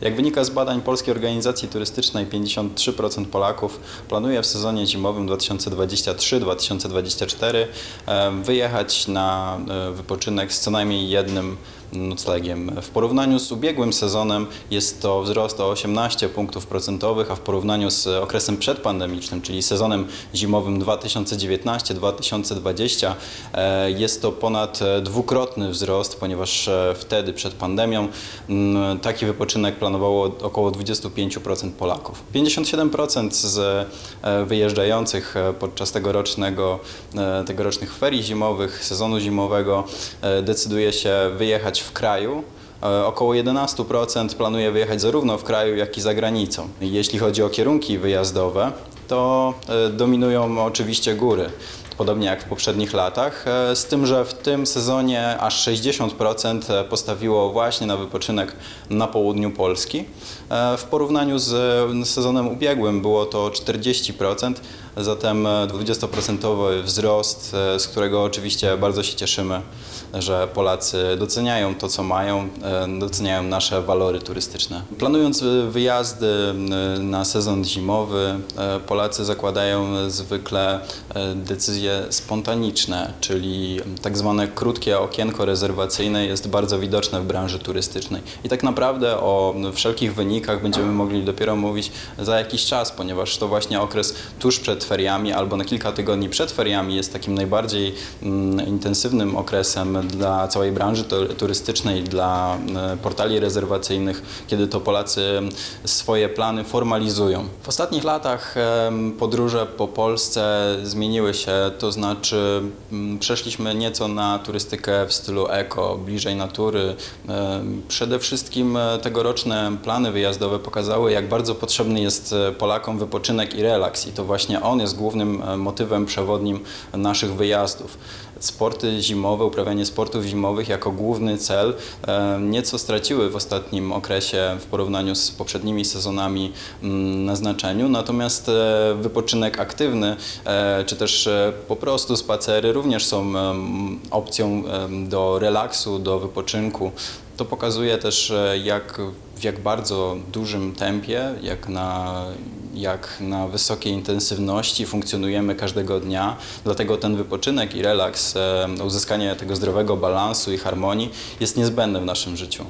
Jak wynika z badań Polskiej Organizacji Turystycznej, 53% Polaków planuje w sezonie zimowym 2023-2024 e, wyjechać na e, wypoczynek z co najmniej jednym noclegiem. W porównaniu z ubiegłym sezonem jest to wzrost o 18 punktów procentowych, a w porównaniu z okresem przedpandemicznym, czyli sezonem zimowym 2019-2020 e, jest to ponad dwukrotny wzrost, ponieważ e, wtedy przed pandemią m, taki wypoczynek planowało około 25% Polaków. 57% z e, wyjeżdżających podczas tegorocznego, tegorocznych ferii zimowych, sezonu zimowego decyduje się wyjechać w kraju. E, Około 11% planuje wyjechać zarówno w kraju, jak i za granicą. Jeśli chodzi o kierunki wyjazdowe, to e, dominują oczywiście góry podobnie jak w poprzednich latach, e, z tym, że w tym sezonie aż 60% postawiło właśnie na wypoczynek na południu Polski. E, W porównaniu z sezonem ubiegłym było to 40%, zatem e, 20% wzrost, e, z którego oczywiście bardzo się cieszymy, że Polacy doceniają to, co mają, e, doceniają nasze walory turystyczne. Planując e, wyjazdy e, na sezon zimowy, e, Polacy zakładają zwykle e, spontaniczne, czyli tak zwane krótkie okienko rezerwacyjne jest bardzo widoczne w branży turystycznej. I tak naprawdę o wszelkich wynikach będziemy mogli dopiero mówić za jakiś czas, ponieważ to właśnie okres tuż przed feriami albo na kilka tygodni przed feriami jest takim najbardziej mm, intensywnym okresem dla całej branży tu- turystycznej, dla e, portali rezerwacyjnych, kiedy to Polacy swoje plany formalizują. W ostatnich latach podróże po Polsce zmieniły się, to znaczy mm, przeszliśmy nieco na turystykę w stylu eko, bliżej natury. Em, Przede wszystkim e, tegoroczne plany wyjazdowe pokazały, jak bardzo potrzebny jest e, Polakom wypoczynek i relaks i to właśnie on jest głównym e, motywem przewodnim naszych wyjazdów. Sporty zimowe, uprawianie sportów zimowych jako główny cel e, nieco straciły w ostatnim okresie w porównaniu z poprzednimi sezonami mm, na znaczeniu, natomiast e, wypoczynek aktywny e, czy też e, po prostu spacery również są opcją do relaksu, do wypoczynku. To pokazuje też, e, jak, w jak bardzo dużym tempie, jak na, jak na wysokiej intensywności funkcjonujemy każdego dnia. Dlatego ten wypoczynek i relaks, uzyskanie tego zdrowego balansu i harmonii jest niezbędne w naszym życiu.